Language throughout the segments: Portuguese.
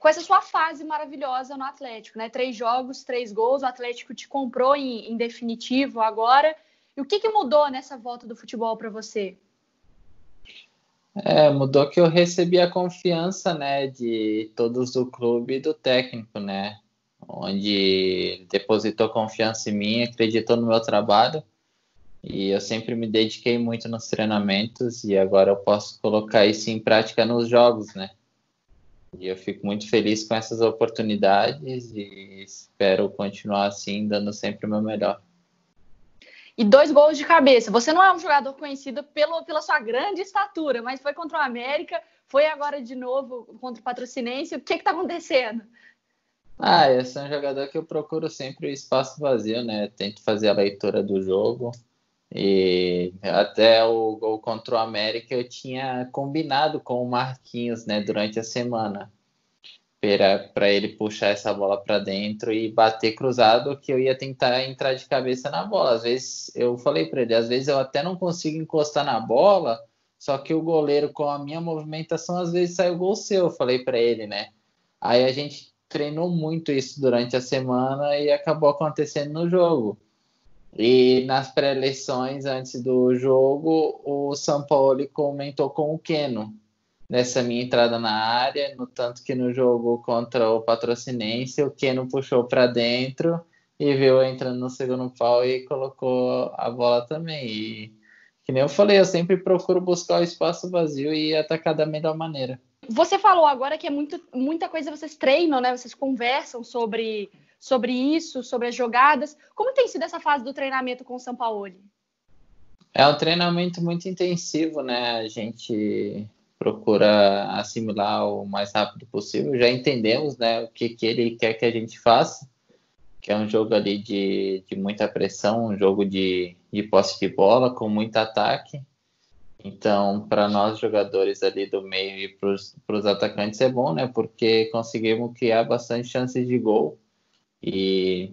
com essa sua fase maravilhosa no Atlético, né? Três jogos, três gols, o Atlético te comprou em, em definitivo agora. E o que, que mudou nessa volta do futebol para você? É, mudou que eu recebi a confiança, né, de todos do clube e do técnico, né, onde depositou confiança em mim, acreditou no meu trabalho e eu sempre me dediquei muito nos treinamentos e agora eu posso colocar isso em prática nos jogos, né. E eu fico muito feliz com essas oportunidades e espero continuar assim, dando sempre o meu melhor. E dois gols de cabeça. Você não é um jogador conhecido pelo, pela sua grande estatura, mas foi contra o América, foi agora de novo contra o Patrocinense. O que está acontecendo? Ah, eu sou um jogador que eu procuro sempre o espaço vazio, né? Tento fazer a leitura do jogo. E até o gol contra o América eu tinha combinado com o Marquinhos, né, durante a semana, para ele puxar essa bola para dentro e bater cruzado, que eu ia tentar entrar de cabeça na bola. Às vezes eu falei para ele, às vezes eu até não consigo encostar na bola, só que o goleiro com a minha movimentação às vezes sai o gol seu, eu falei para ele, né? Aí a gente treinou muito isso durante a semana e acabou acontecendo no jogo. E nas pré-eleições, antes do jogo, o São Paulo comentou com o Keno nessa minha entrada na área, no tanto que no jogo contra o Patrocinense, o Keno puxou para dentro e viu entrando no segundo pau e colocou a bola também. E que nem eu falei, eu sempre procuro buscar o espaço vazio e atacar da melhor maneira. Você falou agora que é muito, muita coisa vocês treinam, né? Vocês conversam sobre sobre isso, sobre as jogadas. Como tem sido essa fase do treinamento com o São Paulo? É um treinamento muito intensivo, né? A gente procura assimilar o mais rápido possível. Já entendemos, né, o que, que ele quer que a gente faça, que é um jogo ali de, de muita pressão, um jogo de, de posse de bola, com muito ataque. Então, para nós jogadores ali do meio e para os atacantes é bom, né? Porque conseguimos criar bastante chances de gol e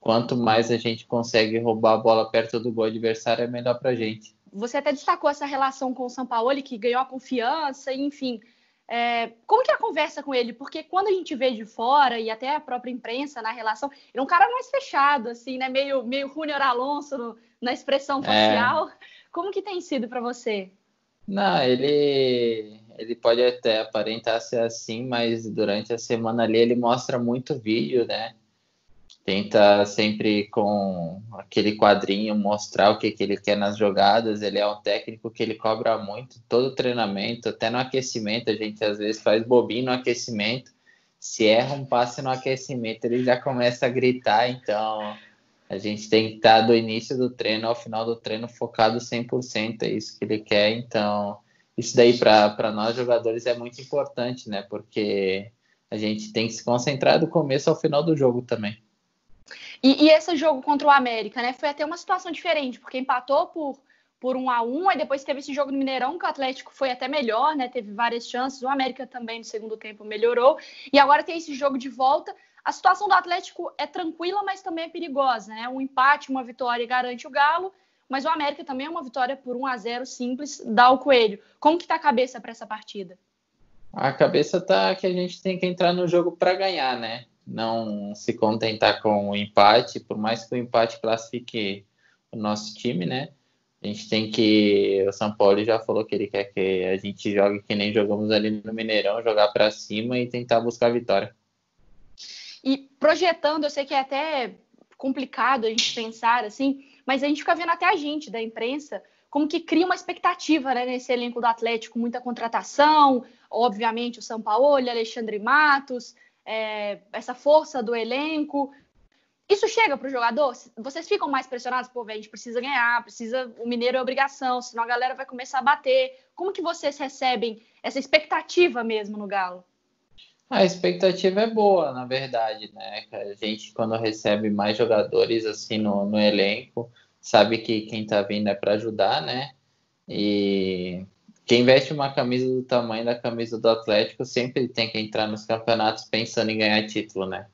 quanto mais a gente consegue roubar a bola perto do gol adversário, é melhor para a gente. Você até destacou essa relação com o Sampaoli, que ganhou a confiança, enfim. É, como que é a conversa com ele? Porque quando a gente vê de fora, e até a própria imprensa na relação, ele é um cara mais fechado, assim, né? Meio, meio Júnior Alonso no, na expressão é. facial. É... Como que tem sido para você? Não, ele ele pode até aparentar ser assim, mas durante a semana ali ele mostra muito vídeo, né? Tenta sempre com aquele quadrinho mostrar o que, que ele quer nas jogadas. Ele é um técnico que ele cobra muito, todo treinamento, até no aquecimento. A gente às vezes faz bobinho no aquecimento. Se erra um passe no aquecimento, ele já começa a gritar. Então a gente tem que estar do início do treino ao final do treino focado 100%. É isso que ele quer. Então isso daí para nós jogadores é muito importante, né? Porque a gente tem que se concentrar do começo ao final do jogo também. E, e, esse jogo contra o América, né? Foi até uma situação diferente, porque empatou por, por um a um, aí depois teve esse jogo no Mineirão, que o Atlético foi até melhor, né? Teve várias chances, o América também no segundo tempo melhorou. E agora tem esse jogo de volta. A situação do Atlético é tranquila, mas também é perigosa, né? Um empate, uma vitória garante o Galo, mas o América também é uma vitória por 1 a 0 simples, dá o coelho. Como que tá a cabeça para essa partida? A cabeça tá que a gente tem que entrar no jogo para ganhar, né? Não se contentar com o empate, por mais que o empate classifique o nosso time, né? A gente tem que. O São Paulo já falou que ele quer que a gente jogue que nem jogamos ali no Mineirão, jogar para cima e tentar buscar a vitória. E projetando, eu sei que é até complicado a gente pensar assim, mas a gente fica vendo até a gente da imprensa como que cria uma expectativa né, nesse elenco do Atlético, muita contratação, obviamente o São Paulo, Alexandre Matos, é, essa força do elenco. Isso chega para o jogador? Vocês ficam mais pressionados? Pô, a gente precisa ganhar, precisa. O Mineiro é obrigação, senão a galera vai começar a bater. Como que vocês recebem essa expectativa mesmo no Galo? A expectativa é boa, na verdade, né? A gente, quando recebe mais jogadores assim no, no elenco, sabe que quem está vindo é para ajudar, né? E quem veste uma camisa do tamanho da camisa do Atlético sempre tem que entrar nos campeonatos pensando em ganhar título, né?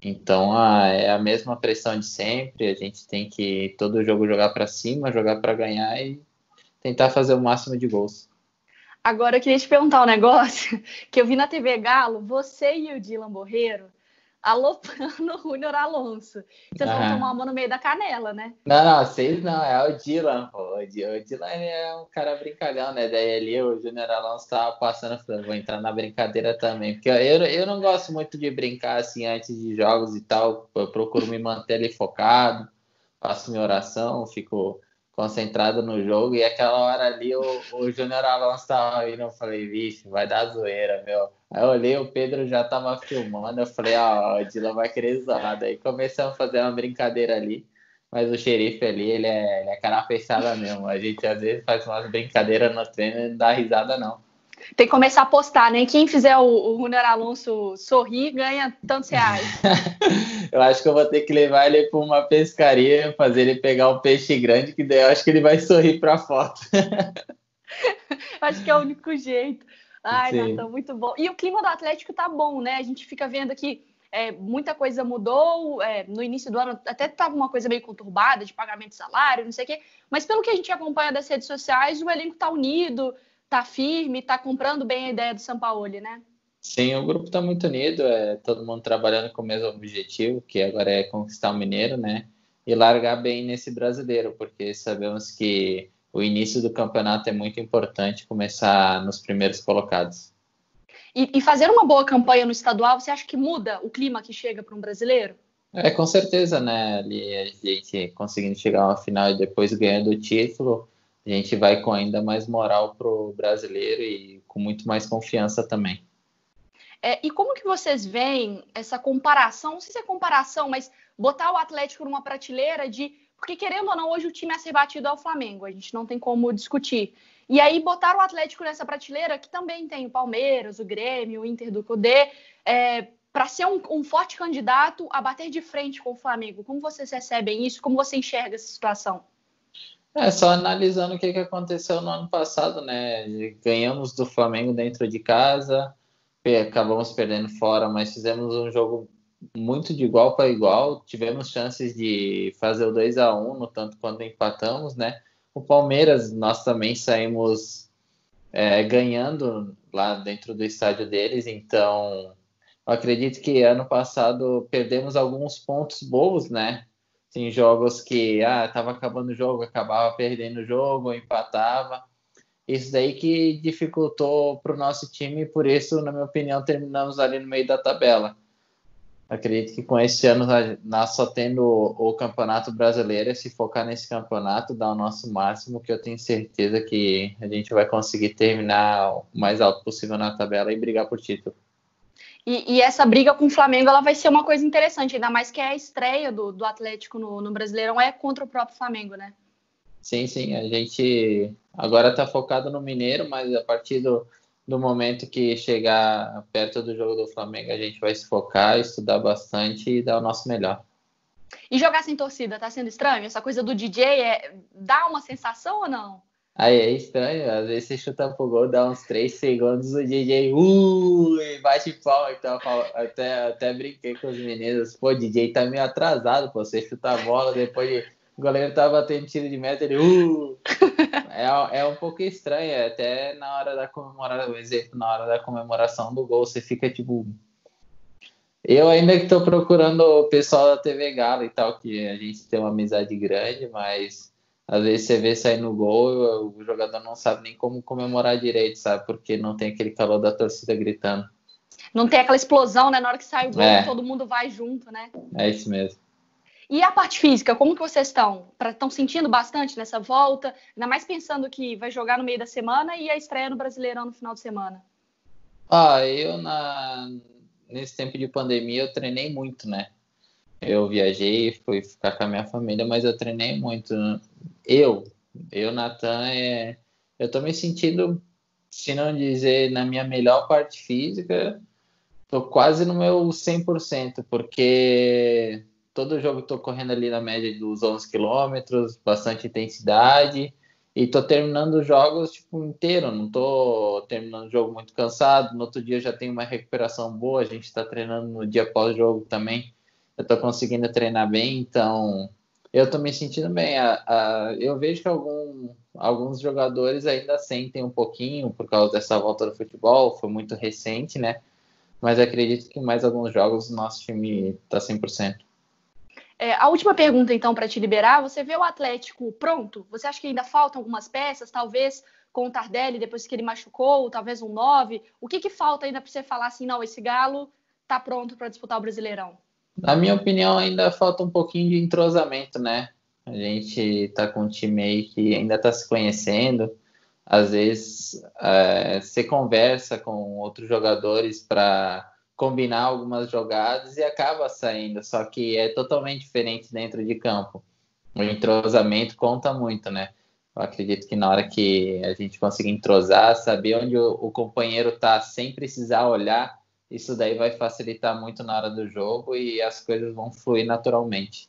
Então a, é a mesma pressão de sempre. A gente tem que todo jogo jogar para cima, jogar para ganhar e tentar fazer o máximo de gols. Agora eu queria te perguntar um negócio que eu vi na TV Galo, você e o Dylan Borreiro alopando o Júnior Alonso. Vocês vão tomar uma no meio da canela, né? Não, não, vocês não, é o Dylan, pô. O Dylan é um cara brincalhão, né? Daí ali o Júnior Alonso tava passando, falando, vou entrar na brincadeira também. Porque eu, eu não gosto muito de brincar assim antes de jogos e tal. Eu procuro me manter ali focado, faço minha oração, fico concentrado no jogo. E aquela hora ali o, o Júnior Alonso tava indo, eu falei, vixe, vai dar zoeira, meu. Aí eu olhei, o Pedro já tava filmando, eu falei, ó, oh, o Dylan vai querer zoar. Daí começamos a fazer uma brincadeira ali. Mas o xerife ali, ele é, ele é cara fechada mesmo. A gente às vezes faz umas brincadeiras no treino e não dá risada, não. Tem que começar a postar, né? Quem fizer o, o Runner Alonso sorrir ganha tantos reais. eu acho que eu vou ter que levar ele para uma pescaria, fazer ele pegar um peixe grande, que daí eu acho que ele vai sorrir para a foto. acho que é o único jeito. Ai, Natan, muito bom. E o clima do Atlético tá bom, né? A gente fica vendo aqui, é, muita coisa mudou. É, no início do ano até estava uma coisa meio conturbada de pagamento de salário, não sei o quê. Mas pelo que a gente acompanha das redes sociais, o elenco tá unido, tá firme, tá comprando bem a ideia do São Paulo, né? Sim, o grupo está muito unido, é todo mundo trabalhando com o mesmo objetivo, que agora é conquistar o Mineiro, né? E largar bem nesse brasileiro, porque sabemos que o início do campeonato é muito importante começar nos primeiros colocados. E, e, fazer uma boa campanha no estadual, você acha que muda o clima que chega para um brasileiro? É, com certeza, né? Ali a gente conseguindo chegar a uma final e depois ganhando o título, a gente vai com ainda mais moral para o brasileiro e com muito mais confiança também. É, e como que vocês veem essa comparação? Não sei se é comparação, mas botar o Atlético numa prateleira de porque, querendo ou não, hoje o time a ser batido é o Flamengo, a gente não tem como discutir. E aí botaram o Atlético nessa prateleira, que também tem o Palmeiras, o Grêmio, o Inter do Cudê, é, para ser um, um, forte candidato a bater de frente com o Flamengo. Como vocês recebem isso? Como você enxerga essa situação? É, só analisando o que, que aconteceu no ano passado, né? Ganhamos do Flamengo dentro de casa, acabamos perdendo fora, mas fizemos um jogo muito de igual para igual. Tivemos chances de fazer o 2 a 1 no tanto quanto empatamos, né? O Palmeiras, nós também saímos é, ganhando lá dentro do estádio deles, então eu acredito que ano passado perdemos alguns pontos bons, né? Tem jogos que ah, tava acabando o jogo, acabava perdendo o jogo, empatava. Isso daí que dificultou para o nosso time, por isso, na minha opinião, terminamos ali no meio da tabela. Acredito que com esse ano nós só tendo o, Campeonato Brasileiro, se focar nesse campeonato, dar o nosso máximo, que eu tenho certeza que a gente vai conseguir terminar o mais alto possível na tabela e brigar por título. E, e, essa briga com o Flamengo ela vai ser uma coisa interessante, ainda mais que é a estreia do, do Atlético no, no Brasileirão é contra o próprio Flamengo, né? Sim, sim. A gente agora está focado no Mineiro, mas a partir do, no momento que chegar perto do jogo do Flamengo, a gente vai se focar, estudar bastante e dar o nosso melhor. E jogar sem torcida, tá sendo estranho? Essa coisa do DJ é... dá uma sensação ou não? Aí é estranho, às vezes você chuta pro gol, dá uns 3 segundos, o DJ uh, bate palma, então até, até brinquei com os meninos, pô, DJ tá meio atrasado, pô, você chuta a bola, depois de o goleiro tava batendo tiro de meta, ele. Uh! é, é um pouco estranho, é até na hora da comemoração, exemplo, na hora da comemoração do gol, você fica tipo. Eu ainda que tô procurando o pessoal da TV Galo e tal, que a gente tem uma amizade grande, mas às vezes você vê sair no gol, o jogador não sabe nem como comemorar direito, sabe? Porque não tem aquele calor da torcida gritando. Não tem aquela explosão, né? Na hora que sai o gol, é. todo mundo vai junto, né? É isso mesmo. E a parte física, como que vocês estão? Estão sentindo bastante nessa volta? Ainda mais pensando que vai jogar no meio da semana e a estreia no Brasileirão no final de semana. Ah, eu na... nesse tempo de pandemia eu treinei muito, né? Eu viajei, fui ficar com a minha família, mas eu treinei muito. Eu, eu, Natan, é... eu tô me sentindo, se não dizer, na minha melhor parte física, tô quase no meu 100%, porque todo jogo estou correndo ali na média dos 11 quilômetros, bastante intensidade. E tô terminando os jogos tipo, inteiro, não tô terminando o jogo muito cansado. No outro dia já tenho uma recuperação boa, a gente está treinando no dia pós-jogo também. Eu tô conseguindo treinar bem, então eu tô me sentindo bem. A, a, eu vejo que algum, alguns jogadores ainda sentem um pouquinho por causa dessa volta do futebol, foi muito recente, né? Mas acredito que mais alguns jogos o nosso time está 100%. É, a última pergunta, então, para te liberar: você vê o Atlético pronto? Você acha que ainda faltam algumas peças? Talvez com o Tardelli, depois que ele machucou, talvez um 9. O que, que falta ainda para você falar assim, não, esse Galo está pronto para disputar o Brasileirão? Na minha opinião, ainda falta um pouquinho de entrosamento, né? A gente está com um time aí que ainda está se conhecendo. Às vezes, é, você conversa com outros jogadores para combinar algumas jogadas e acaba saindo, só que é totalmente diferente dentro de campo. O entrosamento conta muito, né? Eu acredito que na hora que a gente conseguir entrosar, saber onde o, o companheiro está sem precisar olhar, isso daí vai facilitar muito na hora do jogo e as coisas vão fluir naturalmente.